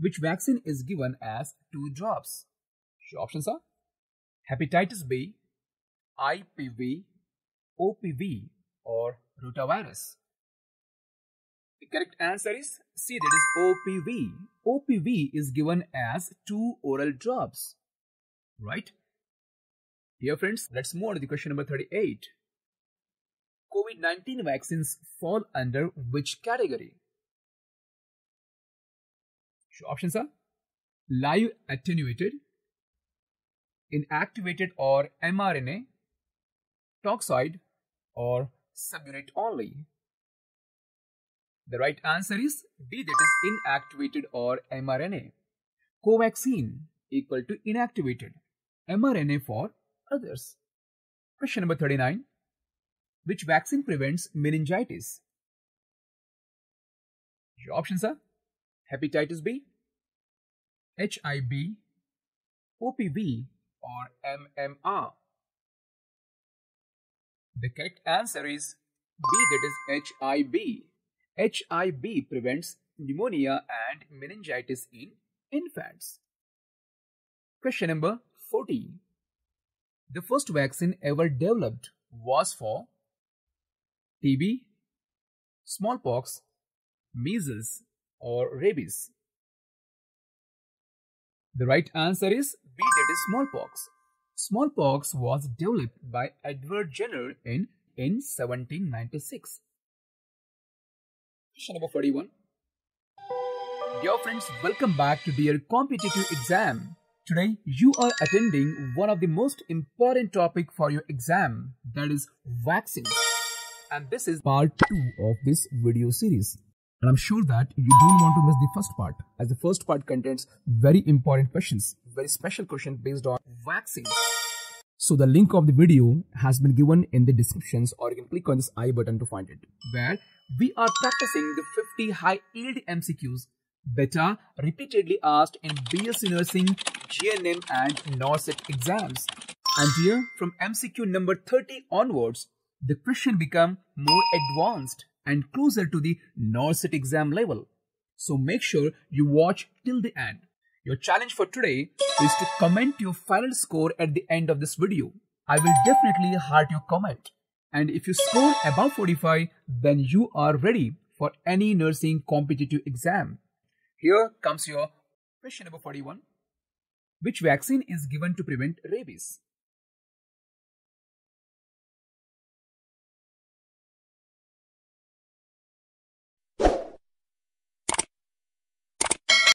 Which vaccine is given as two drops? Your options are hepatitis B, IPV, OPV, or rotavirus. The correct answer is C, that is OPV. OPV is given as two oral drops. Right? Dear friends, let's move on to the question number 38. COVID-19 vaccines fall under which category? Options are live attenuated, inactivated or mRNA, toxoid or subunit only. The right answer is B that is inactivated or mRNA. Covaxin equal to inactivated, mRNA for others. Question number 39. Which vaccine prevents meningitis? Your options are hepatitis B, HIB, OPV or MMR. The correct answer is B that is HIB. HIB prevents pneumonia and meningitis in infants. Question number 40. The first vaccine ever developed was for TB, smallpox, measles, or rabies? The right answer is B, that is smallpox. Smallpox was developed by Edward Jenner in, in 1796. Question number 41. Dear friends, welcome back to Dear Competitive Exam. Today, you are attending one of the most important topic for your exam, that is vaccines and this is part 2 of this video series. And I'm sure that you don't want to miss the first part as the first part contains very important questions, very special questions based on vaccines. So the link of the video has been given in the descriptions or you can click on this I button to find it where we are practicing the 50 high yield MCQs are repeatedly asked in BSc Nursing, GNM and NORCET exams. And here from MCQ number 30 onwards, the question become more advanced and closer to the NORCET exam level. So make sure you watch till the end. Your challenge for today is to comment your final score at the end of this video. I will definitely heart your comment. And if you score above 45, then you are ready for any nursing competitive exam. Here comes your question number 41. Which vaccine is given to prevent rabies?